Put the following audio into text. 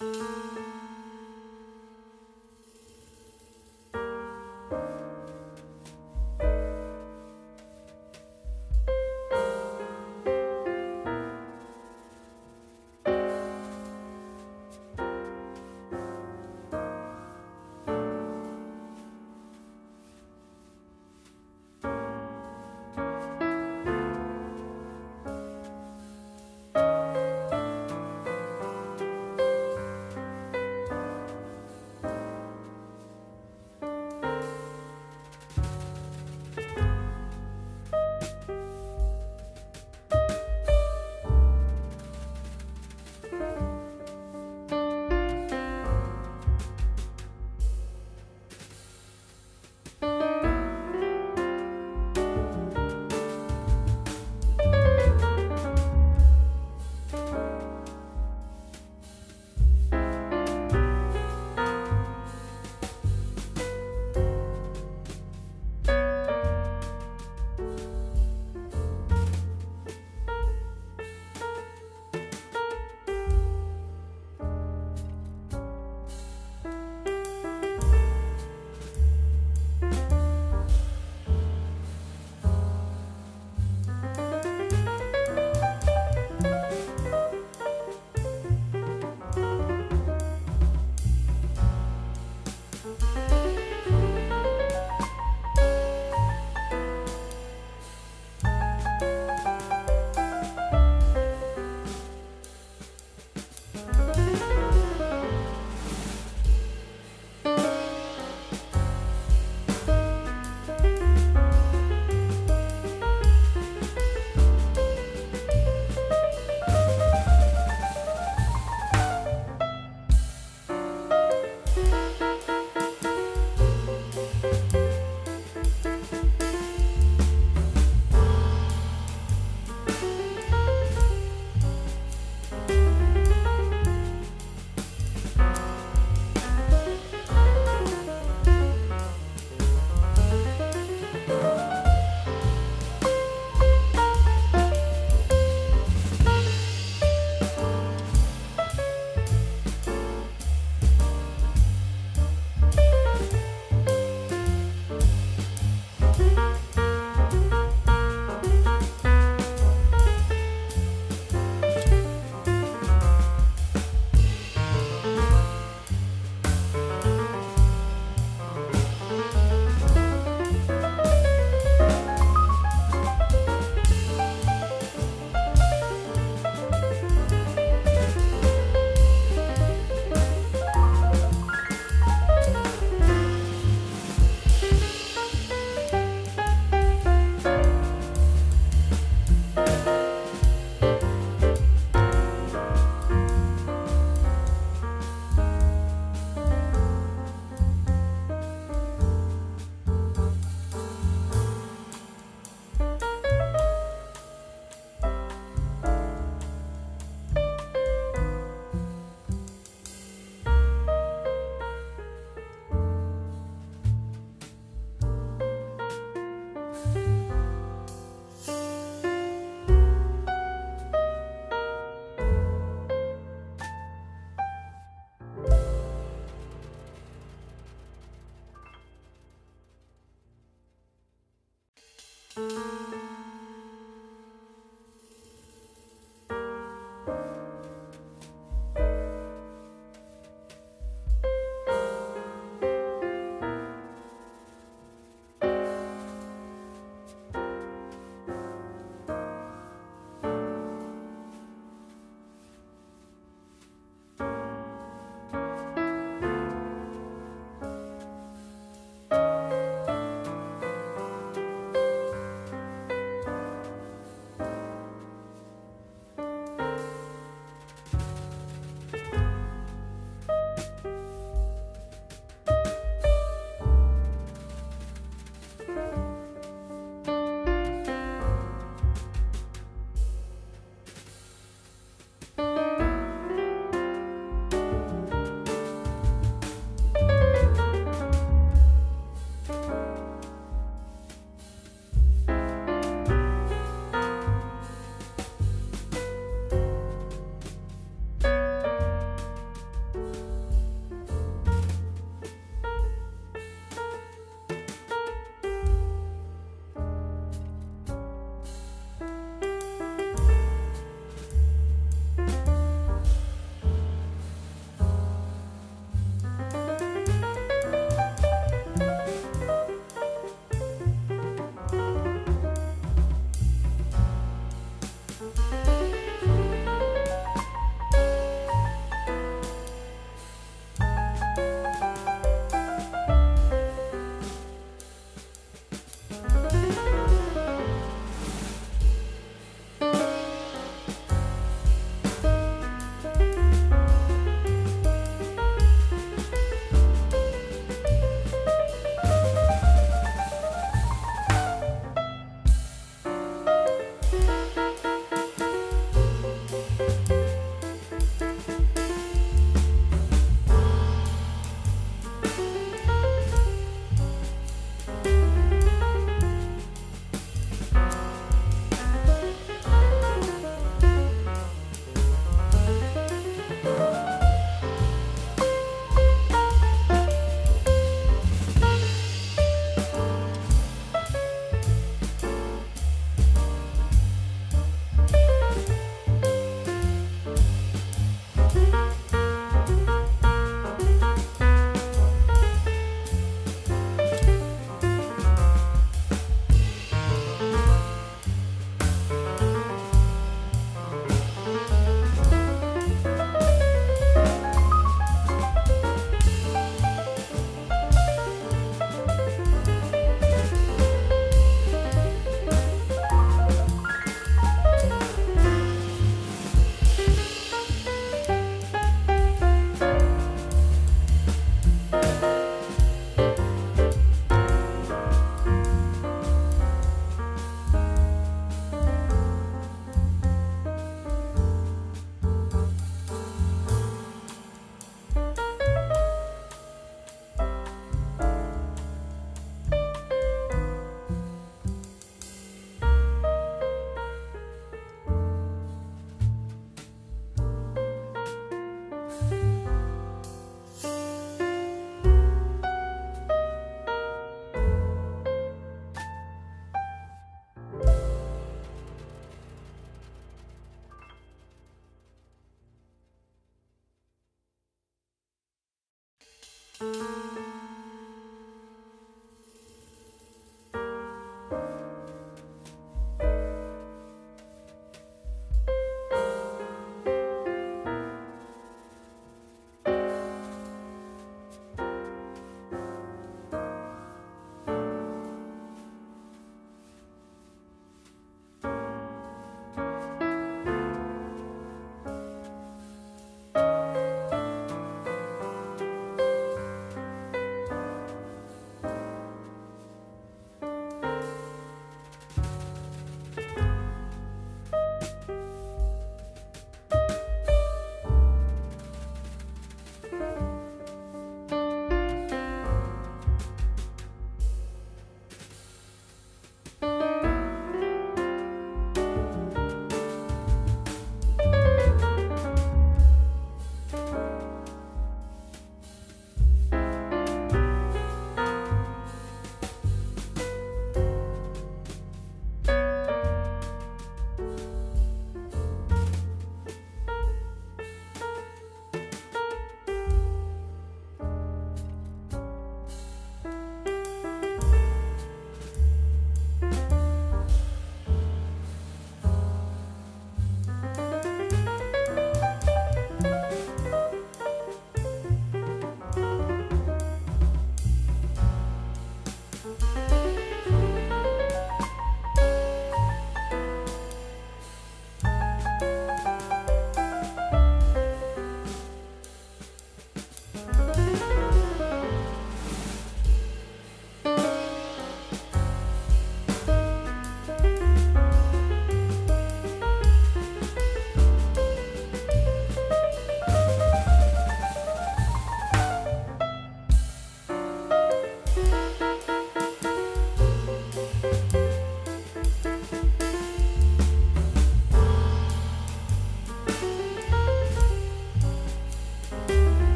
Música